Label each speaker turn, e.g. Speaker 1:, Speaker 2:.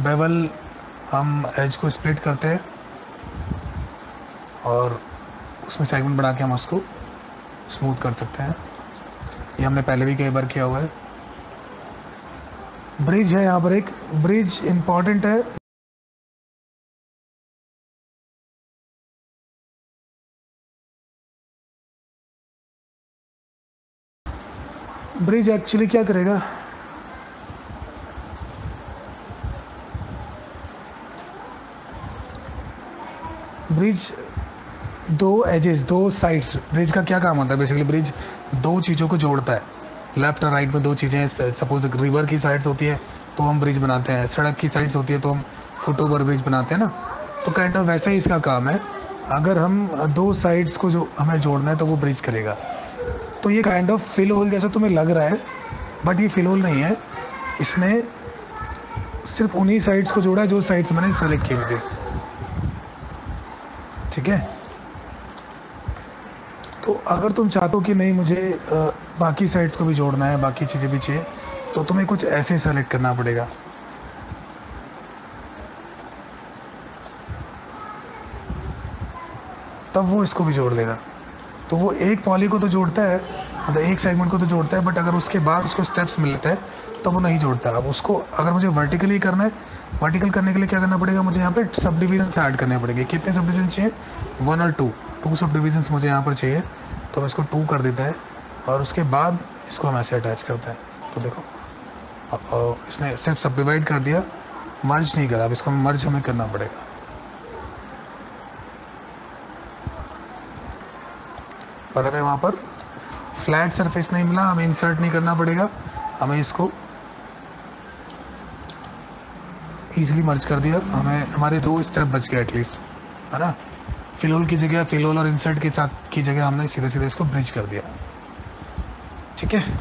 Speaker 1: Bevel, हम as को split करते हैं और उसमें सेगमेंट बढ़ा के हम उसको स्मूथ कर सकते हैं। ये हमने पहले भी कई बार किया हुआ है। ब्रिज है यहाँ पर एक। ब्रिज इंपॉर्टेंट है। ब्रिज एक्चुअली क्या करेगा? ब्रिज, दो एजेस दो साइड्स ब्रिज का क्या काम होता है? बेसिकली ब्रिज दो चीज़ों को जोड़ता है। लेफ़्ट और राइट में दो चीज़ें सपोज़ रिवर की साइड्स होती है तो हम ब्रिज बनाते हैं। सड़क की साइड्स होती है तो हम फुट ओवर ब्रिज बनाते हैं ना? तो काइंड ऑफ़ वैसा ही इसका काम है। अगर हम दो साइड्स को जो हमें जोड़ना है तो वो ब्रिज करेगा। तो ये काइंड ऑफ़ फिल होल जैसा तुम्हें लग रहा है बट ये फिल होल नहीं है। इसने सिर्फ़ उन्हीं साइड्स को जोड़ा है, जो साइड्स मैंने सेलेक्ट किए थे। ठीक है? तो अगर तुम चाहते हो कि नहीं, मुझे बाकी साइड्स को भी जोड़ना है, बाकी चीज़ें भी चाहिए तो तुम्हें कुछ ऐसे सेलेक्ट करना पड़ेगा। तब वो इसको भी जोड़ देगा। तो वो एक पॉली को तो जोड़ता है मतलब एक सेगमेंट को तो जोड़ता है बट अगर उसके बाद उसको स्टेप्स मिलते हैं तो वो नहीं जोड़ता। अब उसको अगर मुझे वर्टिकली करना है वर्टिकल करने के लिए क्या करना पड़ेगा? मुझे यहाँ पे सब डिविजन ऐड करने पड़ेंगे। कितने सब डिविजन चाहिए? वन और टू टू सब डिविजन मुझे यहाँ पर चाहिए। तो हम इसको टू कर देता है, और उसके बाद इसको हम ऐसे अटैच करते हैं। तो देखो इसने सिर्फ़ सब डिवाइड कर दिया मर्ज नहीं करा। अब इसको मर्ज हमें करना पड़ेगा। पर हमें वहाँ पर फ्लैट सरफेस नहीं मिला, हमें इंसर्ट नहीं करना पड़ेगा। हमें इसको इजीली मर्ज कर दिया। हमें, हमारे दो स्टेप बच गए एटलीस्ट है ना? फिलोल की जगह फिलोल और इंसर्ट के साथ की जगह हमने सीधे सीधे इसको ब्रिज कर दिया। ठीक है?